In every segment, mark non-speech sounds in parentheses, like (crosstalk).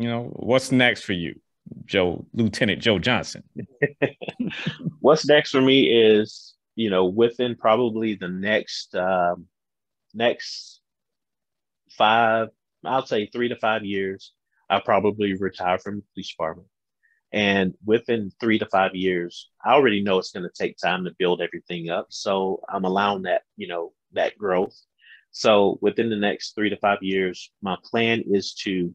you know, what's next for you, Joe, Lieutenant Joe Johnson? (laughs) what's next for me is, you know, within probably the next um, next five, I'll say three to five years, I'll probably retire from the police department. And within three to five years, I already know it's going to take time to build everything up. So I'm allowing that, you know, that growth. So within the next three to five years, my plan is to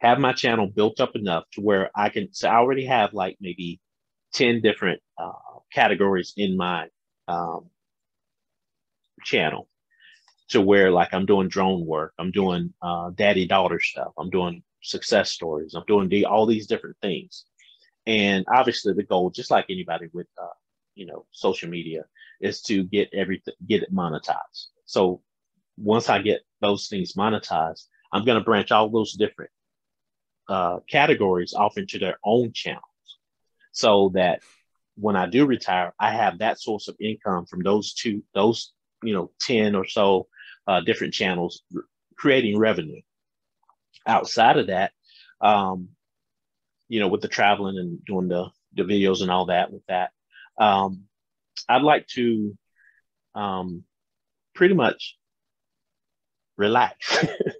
have my channel built up enough to where I can, so I already have like maybe 10 different uh, categories in my um, channel to where like I'm doing drone work, I'm doing uh, daddy daughter stuff, I'm doing success stories. I'm doing the, all these different things. And obviously the goal, just like anybody with, uh, you know, social media is to get everything, get it monetized. So once I get those things monetized, I'm going to branch all those different uh, categories off into their own channels so that when I do retire, I have that source of income from those two, those, you know, 10 or so uh, different channels creating revenue. Outside of that, um, you know, with the traveling and doing the, the videos and all that with that, um, I'd like to um, pretty much relax (laughs)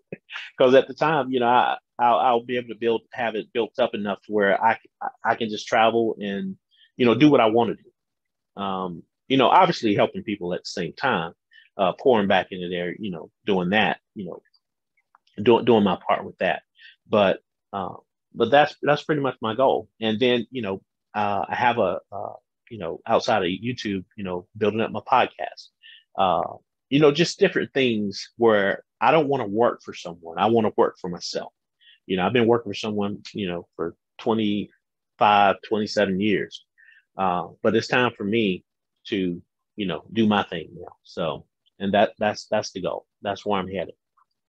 because at the time, you know, I, I'll, I'll, be able to build, have it built up enough to where I, I can just travel and, you know, do what I want to do. Um, you know, obviously helping people at the same time, uh, pouring back into there, you know, doing that, you know, doing doing my part with that. But uh, but that's that's pretty much my goal. And then you know uh, I have a uh, you know outside of YouTube, you know, building up my podcast. Uh, you know, just different things where I don't want to work for someone. I want to work for myself. You know, I've been working for someone, you know, for 25, 27 years. Uh, but it's time for me to, you know, do my thing now. So, and that that's that's the goal. That's where I'm headed.